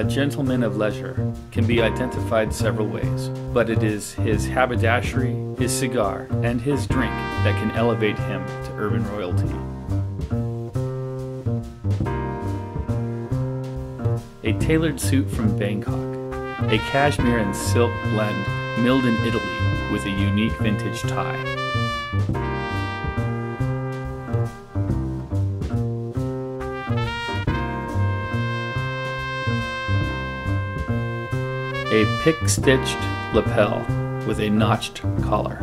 a gentleman of leisure, can be identified several ways, but it is his haberdashery, his cigar, and his drink that can elevate him to urban royalty. A tailored suit from Bangkok, a cashmere and silk blend milled in Italy with a unique vintage tie. A pick-stitched lapel with a notched collar.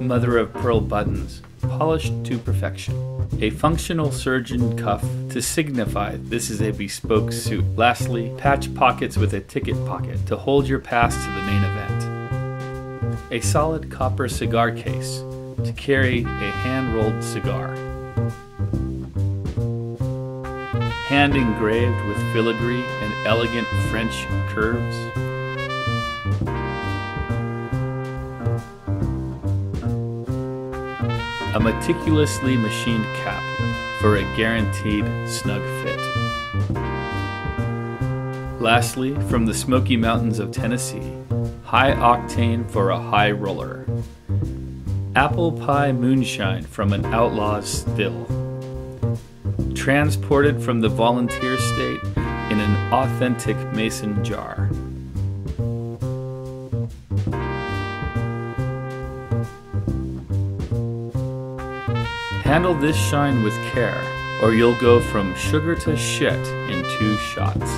Mother of pearl buttons, polished to perfection. A functional surgeon cuff to signify this is a bespoke suit. Lastly, patch pockets with a ticket pocket to hold your pass to the main event. A solid copper cigar case to carry a hand-rolled cigar. Hand engraved with filigree and elegant French curves. A meticulously machined cap for a guaranteed snug fit. Lastly, from the Smoky Mountains of Tennessee, high octane for a high roller. Apple pie moonshine from an outlaw's still. Transported from the volunteer state in an authentic mason jar. Handle this shine with care, or you'll go from sugar to shit in two shots.